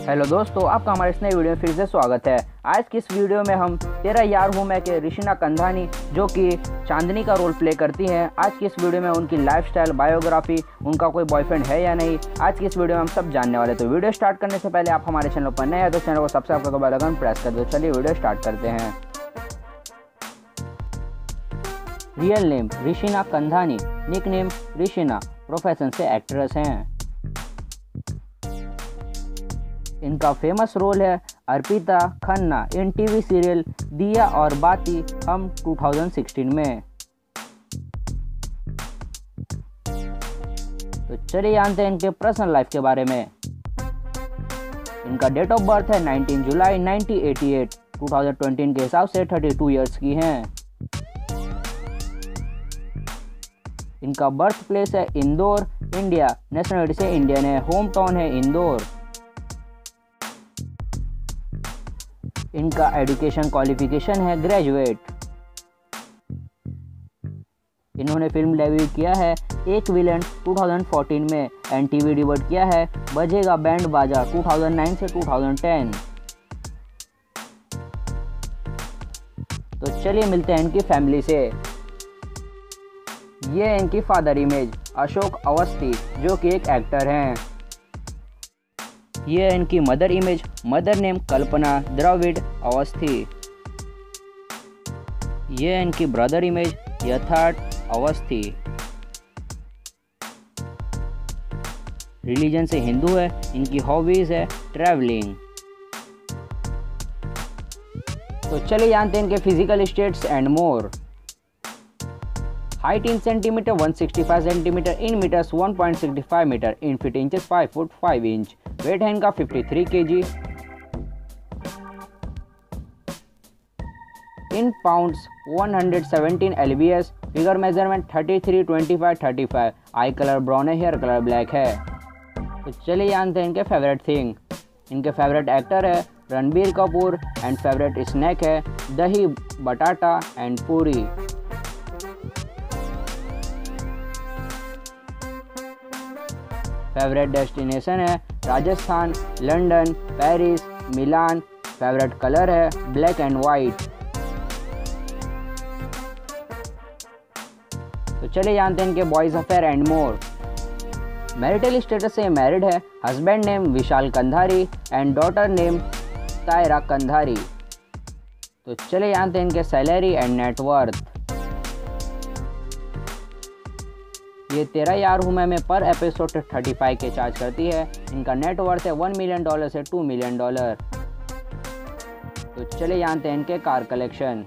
Hello दोस्तों, आपका हमारे इस नए वीडियो में फिर से स्वागत है। आज की इस वीडियो में हम तेरा यार हूँ मैं के ऋषिना कंधानी, जो कि चांदनी का रोल प्ले करती हैं। आज की इस वीडियो में उनकी लाइफस्टाइल बायोग्राफी उनका कोई बॉयफ्रेंड है या नहीं, आज की इस वीडियो में हम सब जानने वाले तो वीडियो स्टार्ट करने से पहले आप हमारे चैनल पर नए हैं तो चैनल को सब्सक्राइब करके बेल आइकन प्रेस कर दो। चलिए वीडियो स्टार्ट करते हैं। Real name Rishina Kandhani nick name Rishina profession से एक्ट्रेस हैं। इनका फ़ेमस रोल है Arpita Khanna in TV serial Diya aur Baati हम 2016 में। तो चलिए जानते हैं इनके पर्सनल लाइफ के बारे में। इनका डेट ऑफ़ बर्थ है 19 जुलाई 1988 2020 के हिसाब से 32 इयर्स की हैं। इनका बर्थ प्लेस है इंदौर इंडिया नेशनलिटी से इंडियन है होम टाउन है इंदौर। इनका एजुकेशन क्वालिफिकेशन है ग्रेजुएट। इन्होंने फ़िल्म डेब्यू किया है एक विलन 2014 में एन टीवी डिबट किया है, बजेगा बैंड बाजा 2009 से 2010 तो चलिए मिलते हैं इनकी फैमिली से। ये इनकी फादर इमेज, अशोक अवस्थी, जो कि एक एक्टर हैं। ये है इनकी mother image, mother name Kalpana Dravid Awasthi. ये है इनकी ब्रदर इमेज, यथार्थ अवस्थी। रिलीजन से हिंदू है, इनकी हॉबीज है ट्रैवलिंग तो चलिए जानते हैं इनके physical stats and more height in centimetre 165 centimetre in metres 1.65 metre in feet inches 5 foot 5 inch weight है इनका 53 KG in pounds 117 LBS figure measurement 33 25 35 eye colour brown है हेयर कलर ब्लैक है. तो चलिए जानते हैं इनके फेवरेट थिंग इनके फेवरेट एक्टर है, Ranbir Kapoor. And favourite snack है, dahi, batata and puri. Favourite destination है। Rajasthan, London, Paris, Milan, favourite colour है, ब्लैक एंड वाइट। तो चलिए जानते हैं इनके boys affair and more marital status से मैरिड है। Husband name Vishal Kandhari and daughter name Taira Kandhari. तो चलिए जानते हैं इनके सैलरी एंड नेटवर्थ ये तेरह यार हूँ मैं, में पर एपिसोड थर्टी फाइव के चार्ज करती है। इनका नेट वर्थ है वन मिलियन डॉलर से टू मिलियन डॉलर तो चले जानते हैं इनके कार कलेक्शन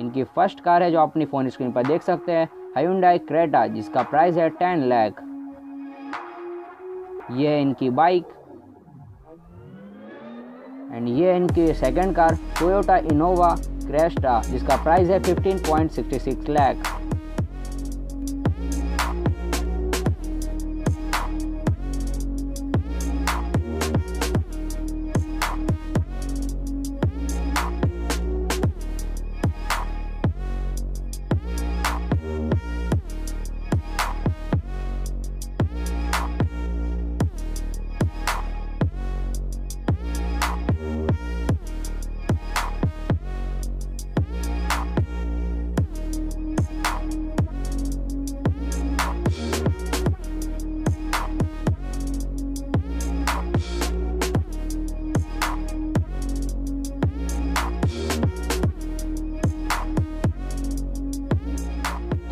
इनकी फ़र्स्ट कार है जो अपनी फ़ोन स्क्रीन पर देख सकते हैं हायुंडाई क्रेटा जिसका प्राइस है टेन लाख ये है इनकी बाइक एंड ये इनकी second car Toyota Innova Crysta जिसका प्राइस है 15.66 लाख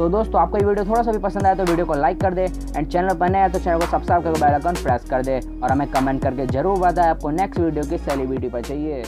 तो दोस्तों, आपको ये वीडियो थोड़ा सा भी पसंद आया तो वीडियो को लाइक कर दे एंड चैनल पर नया तो चैनल को सब्सक्राइब करके बेल आइकन प्रेस कर दे और हमें कमेंट करके ज़रूर बताएँ आपको नेक्स्ट वीडियो किस सेलिब्रिटी पर चाहिए।